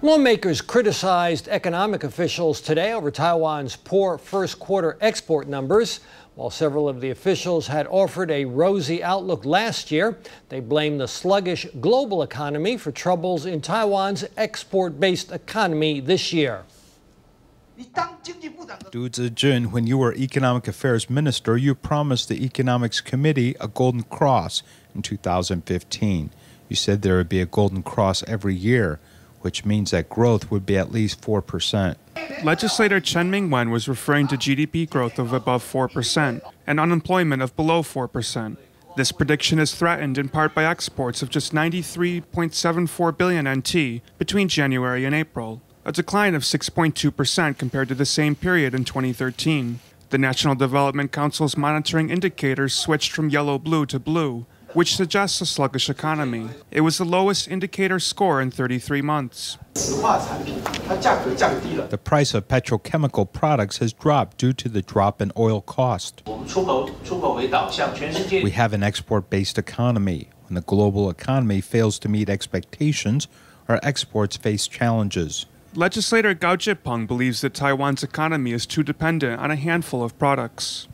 Lawmakers criticized economic officials today over Taiwan's poor first quarter export numbers. While several of the officials had offered a rosy outlook last year, they blamed the sluggish global economy for troubles in Taiwan's export based economy this year. Duh Tyzz-jiun, when you were Economic Affairs Minister, you promised the Economics Committee a Golden Cross in 2015. You said there would be a Golden Cross every year which means that growth would be at least 4%. Legislator Chen Ming-wen was referring to GDP growth of above 4% and unemployment of below 4%. This prediction is threatened in part by exports of just 93.74 billion NT between January and April, a decline of 6.2% compared to the same period in 2013. The National Development Council's monitoring indicators switched from yellow blue to blue, which suggests a sluggish economy. It was the lowest indicator score in 33 months. The price of petrochemical products has dropped due to the drop in oil cost. We have an export based economy. When the global economy fails to meet expectations, our exports face challenges. Legislator Gao Jyh-peng believes that Taiwan's economy is too dependent on a handful of products.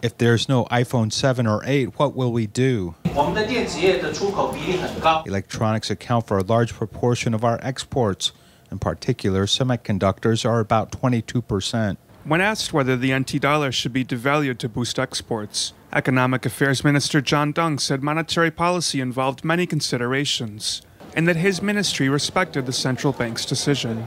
If there's no iPhone 7 or 8, what will we do? Electronics account for a large proportion of our exports. In particular, semiconductors are about 22%. When asked whether the NT dollar should be devalued to boost exports, Economic Affairs Minister John Deng said monetary policy involved many considerations and that his ministry respected the central bank's decision.